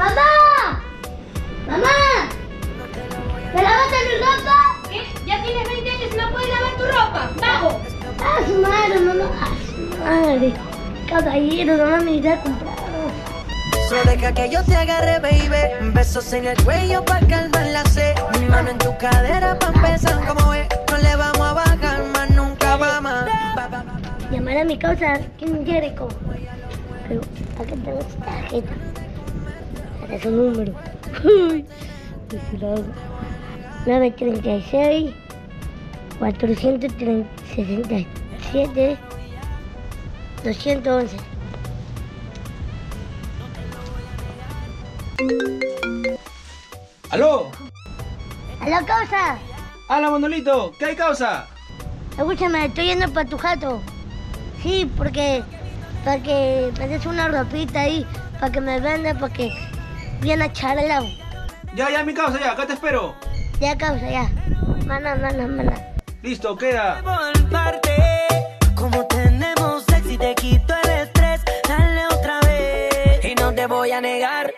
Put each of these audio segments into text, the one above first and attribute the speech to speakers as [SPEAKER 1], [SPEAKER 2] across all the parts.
[SPEAKER 1] ¡Mamá! ¡Mamá! ¿Me lavaste mi ropa? ¿Qué?
[SPEAKER 2] Ya tienes 20 años y no puedes lavar tu ropa. ¡Vago!
[SPEAKER 1] ¡Ah, su madre, mamá! ¡Ah, su madre! Caballero, mamá me irá a comprar.
[SPEAKER 3] Solo deja que yo te agarre, baby. Besos en el cuello para calmar la sed. Mi mano en tu cadera para empezar como es. No le vamos a bajar más, nunca va más. Ba, ba, ba, ba.
[SPEAKER 1] Llamar a mi causa, Kim Jericho. Pero, acá tengo su tarjeta. Es su número. Uy, desfilado. 936 467 211.
[SPEAKER 4] ¡Aló!
[SPEAKER 1] ¡Aló, causa!
[SPEAKER 4] ¡Hala, Manolito! ¿Qué hay causa?
[SPEAKER 1] Escúchame, estoy yendo para tu jato. Sí, porque para que me des una ropita ahí, para que me venda, para que viene charlao.
[SPEAKER 4] Ya, ya, mi causa, ya, acá te espero.
[SPEAKER 1] Ya, causa, ya. Mana, mana, mana.
[SPEAKER 4] Listo, queda.
[SPEAKER 3] Como tenemos sexy, te quito el estrés. Dale otra vez. Y no te voy a negar.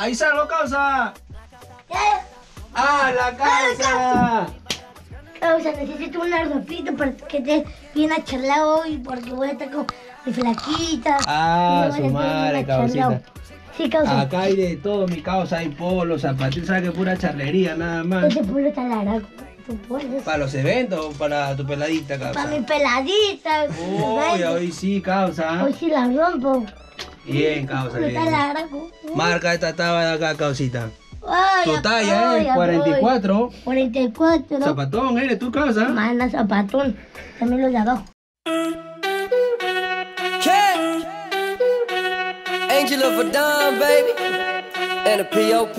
[SPEAKER 4] Ahí salgo, causa. ¡Ah, la causa!
[SPEAKER 1] causa, necesito una ropita para que te viene a charlar hoy, porque voy a estar con mi flaquita.
[SPEAKER 4] Ah, su madre, causita.
[SPEAKER 1] Sí, causa. Acá
[SPEAKER 4] hay de todo, mi causa. Hay polos, zapatillas, sabes que pura charlería, nada más. Ese
[SPEAKER 1] pueblo está largo.
[SPEAKER 4] ¿Para los eventos o para tu peladita, Para causa? mi
[SPEAKER 1] peladita. Uy, hoy
[SPEAKER 4] sí, causa. Hoy
[SPEAKER 1] sí la rompo.
[SPEAKER 4] Bien, causa, bien.
[SPEAKER 1] largo. Marca
[SPEAKER 4] esta taba de acá, causita.
[SPEAKER 1] Ay, Tu talla voy, es ya 44.
[SPEAKER 4] voy.
[SPEAKER 1] 44. ¿no?
[SPEAKER 4] Zapatón, eres tu causa.
[SPEAKER 1] Mana, zapatón. También los de abajo.
[SPEAKER 5] Angel of a Dawn, baby, and a POP.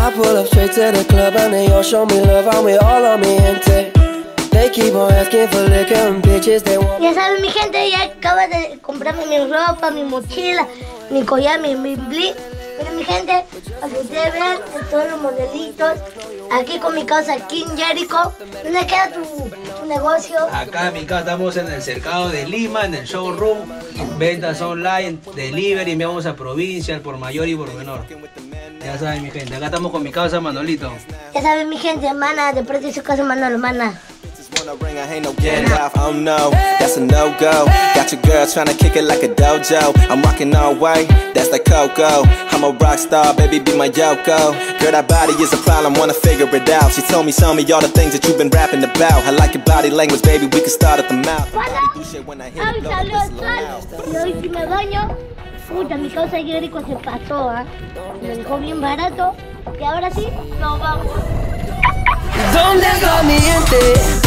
[SPEAKER 5] I pull up straight to the club and they all show me love. I'm with all of me gente.
[SPEAKER 1] Ya saben, mi gente, ya acaba de comprarme mi ropa, mi mochila, mi collar, mi, mi bling. Miren, mi gente, para que ustedes vean todos los modelitos. Aquí con mi casa King Jericho. ¿Dónde queda tu, tu negocio?
[SPEAKER 4] Acá, mi casa, estamos en el cercado de Lima, en el showroom. Ventas online, delivery, enviamos a provincia, por mayor y por menor.
[SPEAKER 6] Ya saben, mi gente, acá estamos con mi causa Manolito.
[SPEAKER 1] Ya saben, mi gente, mana, de precio su casa, Manolo,
[SPEAKER 6] mana. Wanna ring, I ain't no get off. Oh no, that's a no go. Got your girl tryna kick it like a dojo. I'm rocking all white, that's like Coco. I'm a rock star, baby, be my Yoko. Girl, that body is a problem, wanna figure it out. She told me, show me all the things that you've been rapping about. I like your body language, baby, we can start at the mouth. Pana, Do shit when I hit it, blow salió the el whistle loud. sol.
[SPEAKER 1] Y hoy si me baño, puta, mi causa Jericho se pasó, ¿ah? Me dejó bien barato. Y ahora sí, nos vamos.
[SPEAKER 5] ¿Dónde está mi gente?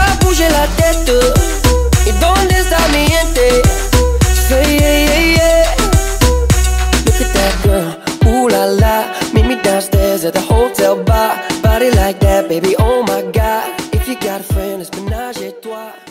[SPEAKER 5] pas bouger la tête. Et donde está mi gente Say yeah yeah yeah. Look at that girl, ooh la la. Meet me downstairs at the hotel bar. Body like that baby, oh my god. If you got a friend, espionage et toi.